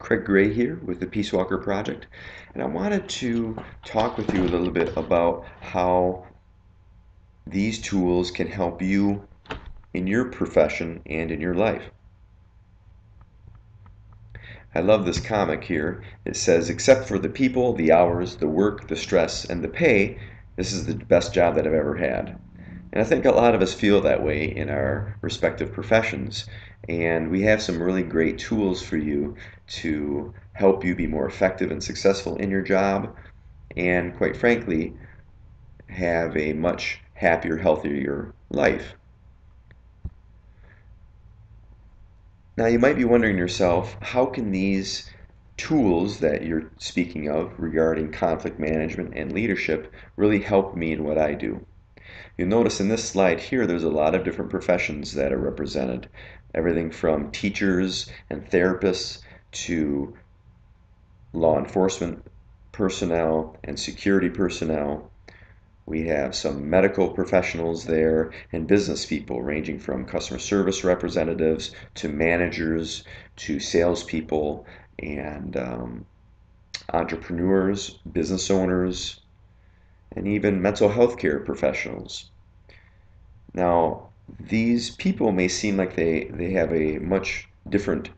Craig Gray here with the Peace Walker Project, and I wanted to talk with you a little bit about how these tools can help you in your profession and in your life. I love this comic here. It says, except for the people, the hours, the work, the stress, and the pay, this is the best job that I've ever had. And I think a lot of us feel that way in our respective professions. And we have some really great tools for you to help you be more effective and successful in your job. And quite frankly, have a much happier, healthier life. Now, you might be wondering yourself, how can these tools that you're speaking of regarding conflict management and leadership really help me in what I do? You'll notice in this slide here, there's a lot of different professions that are represented. Everything from teachers and therapists to law enforcement personnel and security personnel. We have some medical professionals there and business people ranging from customer service representatives to managers to salespeople and um, entrepreneurs, business owners, and even mental health care professionals. Now, these people may seem like they, they have a much different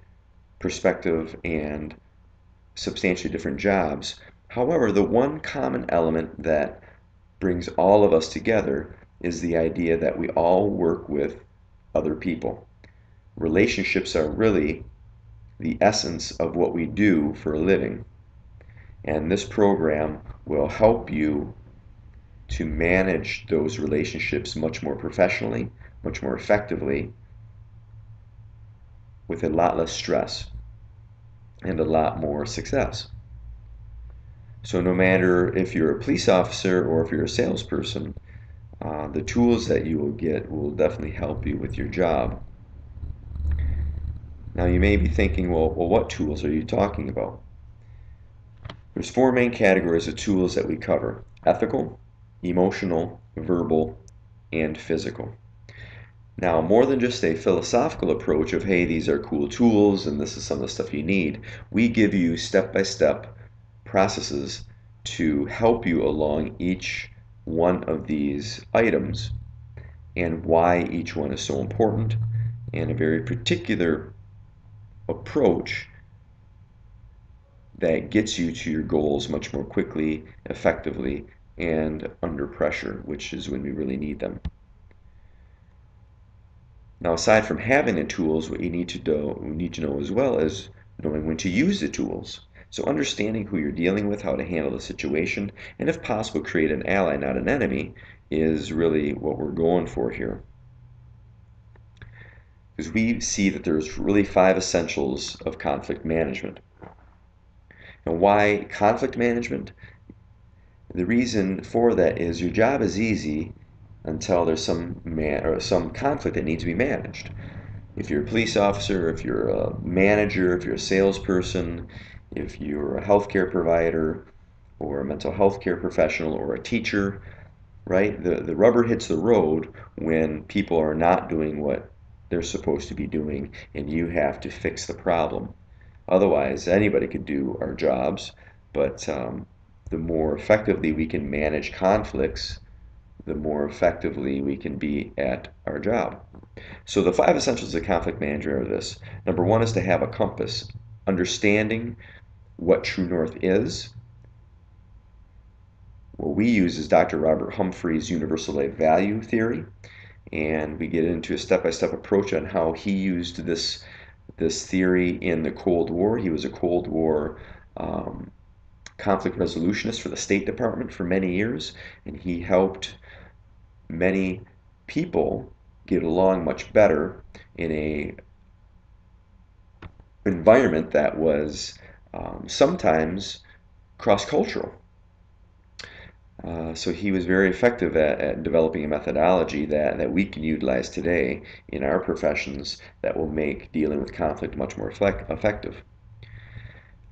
perspective and substantially different jobs. However, the one common element that brings all of us together is the idea that we all work with other people. Relationships are really the essence of what we do for a living. And this program will help you to manage those relationships much more professionally, much more effectively, with a lot less stress and a lot more success. So, no matter if you're a police officer or if you're a salesperson, uh, the tools that you will get will definitely help you with your job. Now, you may be thinking, well, well, what tools are you talking about? There's four main categories of tools that we cover ethical, emotional, verbal, and physical. Now, more than just a philosophical approach of, hey, these are cool tools and this is some of the stuff you need, we give you step by step processes to help you along each one of these items and why each one is so important and a very particular approach that gets you to your goals much more quickly, effectively, and under pressure, which is when we really need them. Now, aside from having the tools, what you need to do, we need to know as well is knowing when to use the tools. So understanding who you're dealing with, how to handle the situation, and if possible, create an ally, not an enemy, is really what we're going for here. Because we see that there's really five essentials of conflict management. And why conflict management? The reason for that is your job is easy until there's some man or some conflict that needs to be managed. If you're a police officer, if you're a manager, if you're a salesperson, if you're a healthcare provider, or a mental health care professional, or a teacher, right? The the rubber hits the road when people are not doing what they're supposed to be doing, and you have to fix the problem. Otherwise, anybody could do our jobs, but um, the more effectively we can manage conflicts, the more effectively we can be at our job. So the five essentials of conflict manager are this. Number one is to have a compass, understanding what true north is. What we use is Dr. Robert Humphrey's universal life value theory, and we get into a step-by-step approach on how he used this this theory in the Cold War. He was a Cold War um, conflict resolutionist for the State Department for many years, and he helped many people get along much better in a environment that was um, sometimes cross-cultural. Uh, so he was very effective at, at, developing a methodology that, that we can utilize today in our professions that will make dealing with conflict much more effective.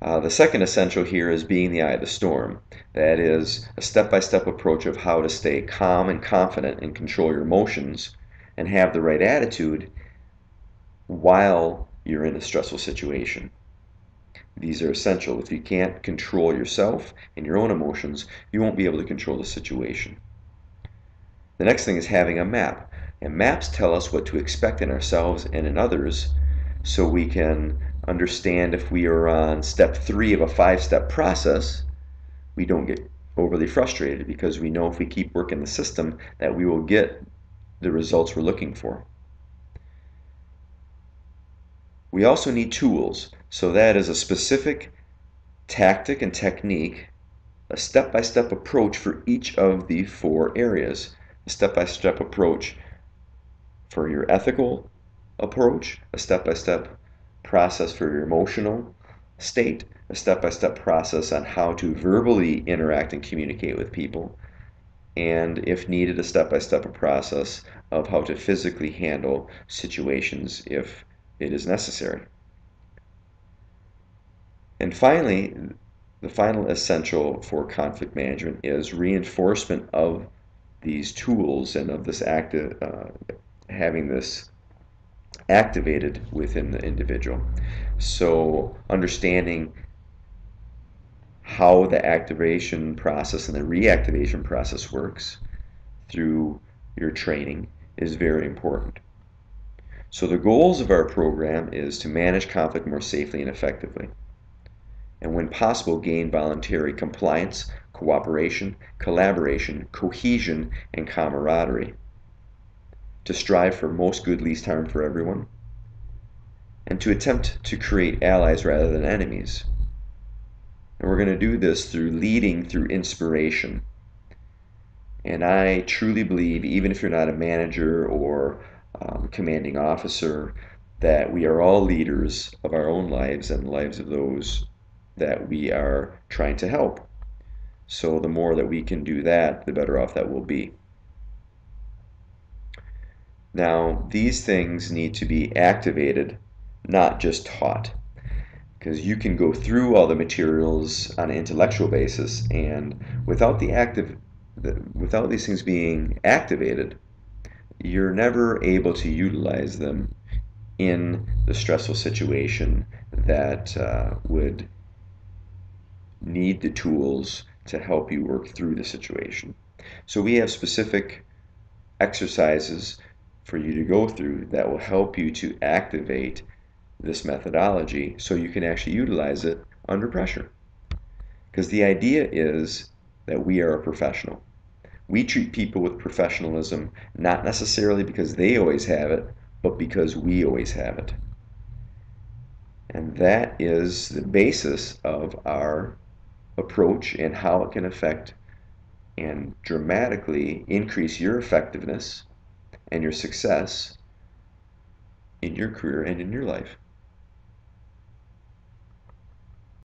Uh, the second essential here is being the eye of the storm. That is a step by step approach of how to stay calm and confident and control your emotions and have the right attitude while you're in a stressful situation. These are essential. If you can't control yourself and your own emotions, you won't be able to control the situation. The next thing is having a map. And maps tell us what to expect in ourselves and in others so we can understand if we are on step three of a five step process, we don't get overly frustrated because we know if we keep working the system that we will get the results we're looking for. We also need tools. So that is a specific tactic and technique, a step-by-step -step approach for each of the four areas. A step-by-step -step approach for your ethical approach, a step-by-step -step process for your emotional state, a step-by-step process on how to verbally interact and communicate with people, and if needed, a step-by-step process of how to physically handle situations if it is necessary. And finally, the final essential for conflict management is reinforcement of these tools and of this active, uh, having this activated within the individual. So understanding how the activation process and the reactivation process works through your training is very important. So the goals of our program is to manage conflict more safely and effectively. And when possible, gain voluntary compliance, cooperation, collaboration, cohesion, and camaraderie. To strive for most good, least harm for everyone. And to attempt to create allies rather than enemies. And we're going to do this through leading through inspiration. And I truly believe, even if you're not a manager or um, commanding officer, that we are all leaders of our own lives and the lives of those that we are trying to help. So the more that we can do that, the better off that we'll be. Now, these things need to be activated, not just taught. Because you can go through all the materials on an intellectual basis, and without the active, without these things being activated, you're never able to utilize them in the stressful situation that uh, would need the tools to help you work through the situation. So we have specific exercises for you to go through that will help you to activate this methodology so you can actually utilize it under pressure. Because the idea is that we are a professional. We treat people with professionalism not necessarily because they always have it, but because we always have it. And that is the basis of our approach and how it can affect and dramatically increase your effectiveness and your success in your career and in your life.